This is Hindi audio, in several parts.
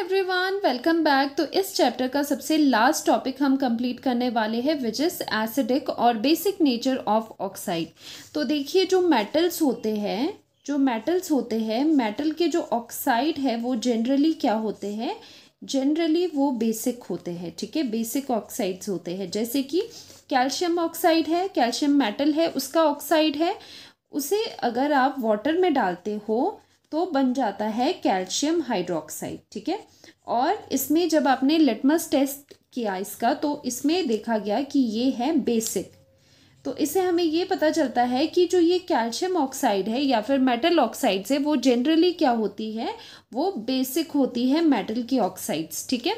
एवरीवन वेलकम बैक तो इस चैप्टर का सबसे लास्ट टॉपिक हम कंप्लीट करने वाले हैं विच इज़ एसिडिक और बेसिक नेचर ऑफ़ ऑक्साइड तो देखिए, जो मेटल्स होते हैं, जो मेटल्स होते हैं मेटल के जो ऑक्साइड है, वो जनरली क्या होते हैं? जनरली वो बेसिक होते हैं, ठीक है? बेसिक ऑक्साइड्स होते हैं, जैसे कि कैल्शियम ऑक्साइड है कैल्शियम मेटल है, उसका ऑक्साइड है, उसे अगर आप वाटर में डालते हो तो बन जाता है कैल्शियम हाइड्रोक्साइड, ठीक है? और इसमें जब आपने लिटमस टेस्ट किया इसका तो इसमें देखा गया कि ये है बेसिक। तो इससे हमें ये पता चलता है कि जो ये कैल्शियम ऑक्साइड है या फिर मेटल ऑक्साइड्स है, वो जनरली क्या होती है? वो बेसिक होती है मेटल की ऑक्साइड्स, ठीक है?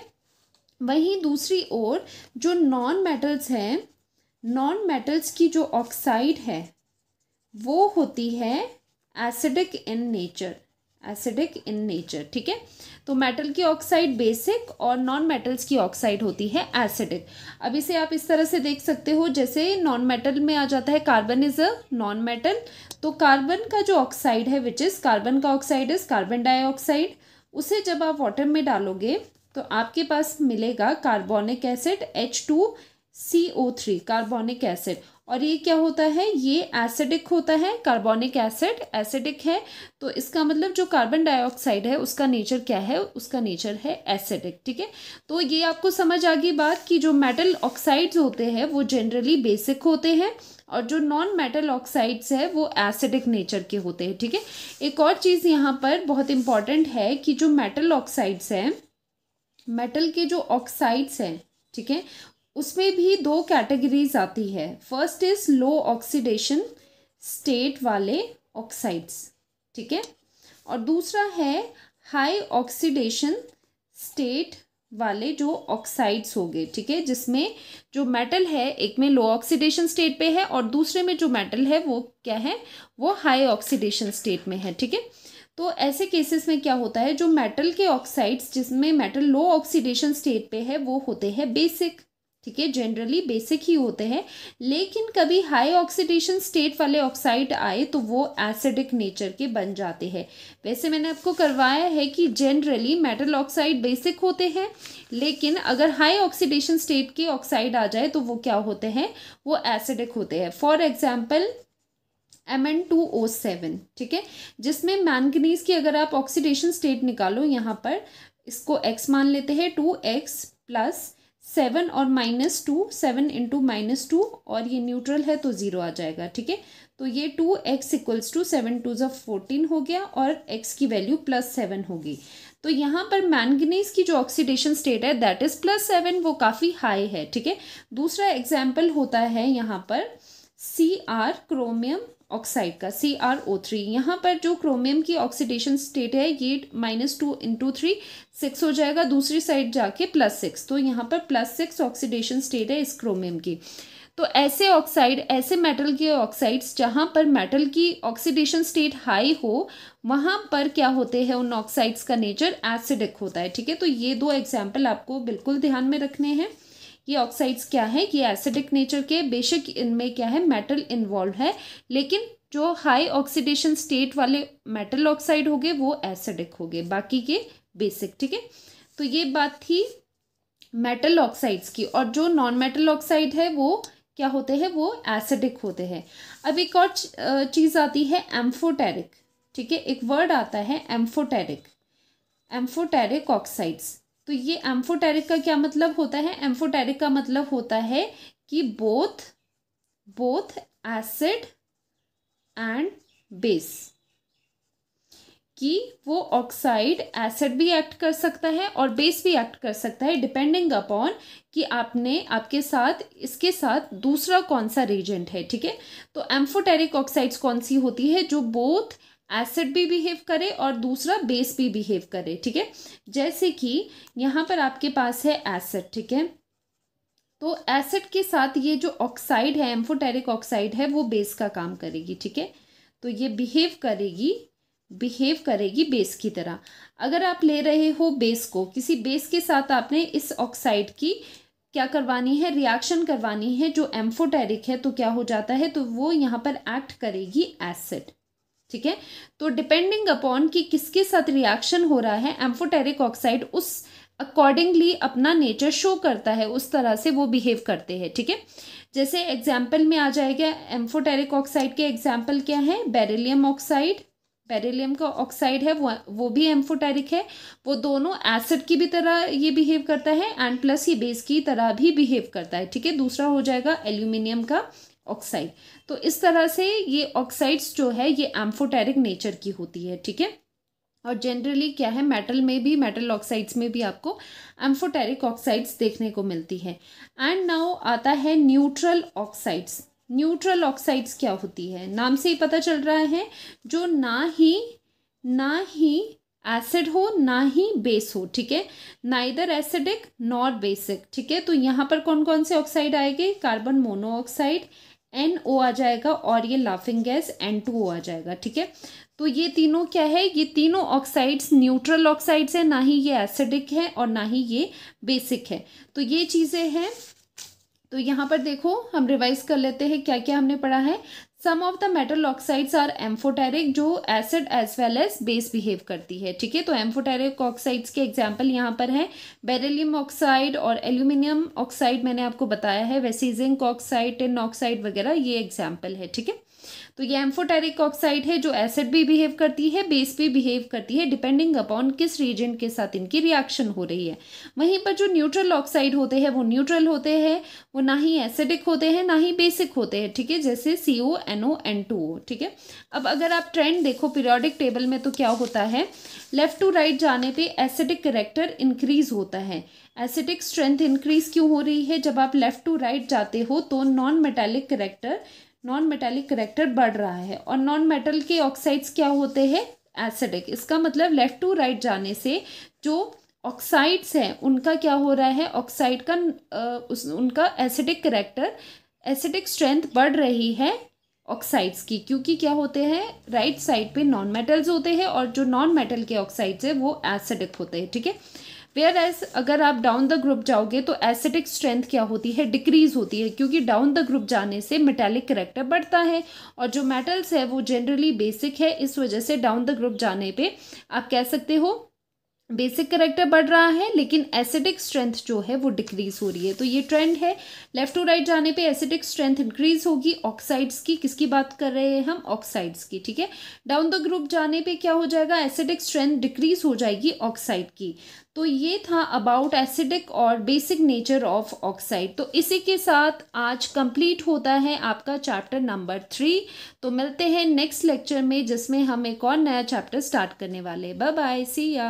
वहीं दूसरी ओर जो नॉन मेटल्स हैं, नॉन मेटल्स की जो ऑक्साइड है, वो होती है acidic in nature. Acidic in nature ठीक है? तो मेटल की ऑक्साइड बेसिक और नॉन मेटल्स की ऑक्साइड होती है एसिडिक अब इसे आप इस तरह से देख सकते हो, जैसे नॉन मेटल में आ जाता है carbon is a non metal तो कार्बन का जो ऑक्साइड है विच इज़ कार्बन का ऑक्साइड इज़ कार्बन डाइऑक्साइड उसे जब आप वाटर में डालोगे तो आपके पास मिलेगा carbonic acid H two C O three carbonic acid और ये क्या होता है? ये एसिडिक होता है कार्बोनिक एसिड एसिडिक है। तो इसका मतलब जो कार्बन डाइऑक्साइड है, उसका नेचर क्या है? उसका नेचर है एसिडिक ठीक है? तो ये आपको समझ आ गई बात कि जो मेटल ऑक्साइड्स होते हैं, वो जनरली बेसिक होते हैं और जो नॉन मेटल ऑक्साइड्स है, वो एसिडिक नेचर के होते हैं, ठीक है? एक और चीज़ यहाँ पर बहुत इंपॉर्टेंट है कि जो मेटल ऑक्साइड्स हैं मेटल के जो ऑक्साइड्स हैं, ठीक है? उसमें भी दो कैटेगरीज आती है। First is low oxidation state वाले ऑक्साइड्स ठीक है? और दूसरा है हाई ऑक्सीडेशन स्टेट वाले जो ऑक्साइड्स हो गए, ठीक है? जिसमें जो मेटल है, एक में लो ऑक्सीडेशन स्टेट पे है और दूसरे में जो मेटल है, वो क्या है? वो हाई ऑक्सीडेशन स्टेट में है, ठीक है? तो ऐसे केसेस में क्या होता है? जो मेटल के ऑक्साइड्स जिसमें मेटल लो ऑक्सीडेशन स्टेट पे है, वो होते हैं बेसिक ठीक है जनरली बेसिक ही होते हैं, लेकिन कभी हाई ऑक्सीडेशन स्टेट वाले ऑक्साइड आए तो वो एसिडिक नेचर के बन जाते हैं। वैसे मैंने आपको करवाया है कि जनरली मेटल ऑक्साइड बेसिक होते हैं, लेकिन अगर हाई ऑक्सीडेशन स्टेट के ऑक्साइड आ जाए तो वो क्या होते हैं? वो एसिडिक होते हैं। For example M N two O seven ठीक है, जिसमें मैंगनीज की अगर आप ऑक्सीडेशन स्टेट निकालो यहाँ पर, इसको एक्स मान लेते हैं टू एक्स प्लस सेवन और minus two, seven into minus two, और ये न्यूट्रल है तो ज़ीरो आ जाएगा, ठीक है? तो ये two X equals to seven two ज़ा फोर्टीन हो गया और एक्स की वैल्यू प्लस सेवन होगी। तो यहाँ पर मैंगनीज की जो ऑक्सीडेशन स्टेट है दैट इज़ प्लस सेवन वो काफ़ी हाई है, ठीक है? दूसरा एग्ज़ाम्पल होता है यहाँ पर सी आर क्रोमियम ऑक्साइड का सी आर ओ थ्री यहाँ पर जो क्रोमियम की ऑक्सीडेशन स्टेट है, ये minus two into three six हो जाएगा, दूसरी साइड जाके प्लस सिक्स तो यहाँ पर प्लस सिक्स ऑक्सीडेशन स्टेट है इस क्रोमियम की. तो ऐसे ऑक्साइड ऐसे मेटल के ऑक्साइड्स जहाँ पर मेटल की ऑक्सीडेशन स्टेट हाई हो, वहाँ पर क्या होते हैं, उन ऑक्साइड्स का नेचर एसिडिक होता है, ठीक है? तो ये दो एग्ज़ाम्पल आपको बिल्कुल ध्यान में रखने हैं। ये ऑक्साइड्स क्या है ये एसिडिक नेचर के बेशक इनमें क्या है मेटल इन्वॉल्व है, लेकिन जो हाई ऑक्सीडेशन स्टेट वाले मेटल ऑक्साइड हो गए वो एसिडिक हो गए बाकी के बेसिक ठीक है? तो ये बात थी मेटल ऑक्साइड्स की। और जो नॉन मेटल ऑक्साइड है, वो क्या होते हैं, वो एसिडिक होते हैं। अब एक और चीज़ आती है एम्फोटेरिक ठीक है? एक वर्ड आता है एम्फोटेरिक एम्फोटेरिक ऑक्साइड्स तो ये एम्फोटेरिक का क्या मतलब होता है? एम्फोटेरिक का मतलब होता है कि both both acid and base कि वो ऑक्साइड एसिड भी एक्ट कर सकता है और बेस भी एक्ट कर सकता है डिपेंडिंग अपॉन कि आपने, आपके साथ, इसके साथ दूसरा कौन सा रेजेंट है, ठीक है? तो एम्फोटेरिक ऑक्साइड्स कौन सी होती है? जो बोथ एसिड भी बिहेव करे और दूसरा बेस भी बिहेव करे, ठीक है? जैसे कि यहाँ पर आपके पास है एसिड, ठीक है? तो एसिड के साथ ये जो ऑक्साइड है, एम्फोटेरिक ऑक्साइड है, वो बेस का काम करेगी, ठीक है? तो ये बिहेव करेगी बिहेव करेगी बेस की तरह। अगर आप ले रहे हो बेस को, किसी बेस के साथ आपने इस ऑक्साइड की क्या करवानी है, रिएक्शन करवानी है, जो एम्फोटेरिक है तो क्या हो जाता है? तो वो यहाँ पर एक्ट करेगी एसिड। ठीक है? तो डिपेंडिंग अपॉन कि किसके साथ रिएक्शन हो रहा है एम्फोटेरिक ऑक्साइड उस अकॉर्डिंगली अपना नेचर शो करता है, उस तरह से वो बिहेव करते हैं, ठीक है? जैसे एग्ज़ाम्पल में आ जाएगा एम्फोटेरिक ऑक्साइड के एग्ज़ाम्पल क्या है? बेरिलियम ऑक्साइड बेरिलियम का ऑक्साइड है, वो वो भी एम्फोटेरिक है, वो दोनों एसिड की भी तरह ये बिहेव करता है एंड प्लस ये बेस की तरह भी बिहेव करता है, ठीक है? दूसरा हो जाएगा एल्यूमिनियम का ऑक्साइड तो इस तरह से ये ऑक्साइड्स जो है, ये एम्फोटेरिक नेचर की होती है, ठीक है? और जनरली क्या है मेटल में भी मेटल ऑक्साइड्स में भी आपको एम्फोटेरिक ऑक्साइड्स देखने को मिलती है। एंड नाउ आता है न्यूट्रल ऑक्साइड्स न्यूट्रल ऑक्साइड्स क्या होती है? नाम से ही पता चल रहा है, जो ना ही ना ही एसिड हो, ना ही बेस हो, ठीक है? नाइदर एसिडिक नॉर बेसिक ठीक है? तो यहाँ पर कौन कौन से ऑक्साइड आएँगे? कार्बन मोनोऑक्साइड एन ओ आ जाएगा और ये laughing gas N two O आ जाएगा, ठीक है? तो ये तीनों क्या है? ये तीनों ऑक्साइड्स न्यूट्रल ऑक्साइड्स है, ना ही ये एसिडिक है और ना ही ये बेसिक है। तो ये चीज़ें हैं। तो यहाँ पर देखो, हम रिवाइज कर लेते हैं क्या क्या हमने पढ़ा है। Some of the metal oxides are amphoteric जो acid as well as base behave करती है, ठीक है? तो एम्फोटेरिक ऑक्साइड्स के एग्ज़ाम्पल यहाँ पर है। बेरिलियम ऑक्साइड और एल्यूमिनियम ऑक्साइड मैंने आपको बताया है वैसे जिंक ऑक्साइड टिन ऑक्साइड वगैरह, ये एग्ज़ाम्पल है, ठीक है? तो ये एम्फोटेरिक ऑक्साइड है, जो एसिड भी बिहेव करती है बेस भी बिहेव करती है डिपेंडिंग अपॉन किस रीजन के साथ इनकी रिएक्शन हो रही है। वहीं पर जो न्यूट्रल ऑक्साइड होते हैं, वो न्यूट्रल होते हैं, वो ना ही एसिडिक होते हैं, ना ही बेसिक होते हैं, ठीक है? जैसे C O N O N two O ठीक है? अब अगर आप ट्रेंड देखो पीरियोडिक टेबल में तो क्या होता है? लेफ़्ट टू राइट जाने पे एसिडिक करेक्टर इंक्रीज होता है। एसिडिक स्ट्रेंथ इंक्रीज क्यों हो रही है? जब आप लेफ़्ट टू राइट जाते हो तो non metallic character non metallic character बढ़ रहा है और नॉन मेटल के ऑक्साइड्स क्या होते हैं? एसिडिक इसका मतलब लेफ़्ट टू राइट जाने से जो ऑक्साइड्स हैं, उनका क्या हो रहा है? ऑक्साइड का उस, उनका एसिडिक करेक्टर एसिडिक स्ट्रेंथ बढ़ रही है ऑक्साइड्स की, क्योंकि क्या होते हैं? राइट साइड पे नॉन मेटल्स होते हैं और जो नॉन मेटल के ऑक्साइड्स है, वो एसिडिक होते हैं, ठीक है? वेयर एज अगर आप डाउन द ग्रुप जाओगे तो एसिडिक स्ट्रेंथ क्या होती है? डिक्रीज होती है, क्योंकि डाउन द ग्रुप जाने से मेटेलिक करेक्टर बढ़ता है। और जो मेटल्स है, वो जनरली बेसिक है, इस वजह से डाउन द ग्रुप जाने पर आप कह सकते हो बेसिक करेक्टर बढ़ रहा है, लेकिन एसिडिक स्ट्रेंथ जो है वो डिक्रीज हो रही है। तो ये ट्रेंड है। लेफ़्ट टू राइट जाने पे एसिडिक स्ट्रेंथ इंक्रीज होगी ऑक्साइड्स की। किसकी बात कर रहे हैं हम? ऑक्साइड्स की, ठीक है? डाउन द ग्रुप जाने पे क्या हो जाएगा? एसिडिक स्ट्रेंथ डिक्रीज हो जाएगी ऑक्साइड की। तो ये था अबाउट एसिडिक और बेसिक नेचर ऑफ़ ऑक्साइड तो इसी के साथ आज कंप्लीट होता है आपका चैप्टर नंबर थ्री तो मिलते हैं नेक्स्ट लेक्चर में, जिसमें हम एक और नया चैप्टर स्टार्ट करने वाले बाय बाय सी या